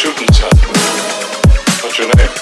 shooting star. What's your name?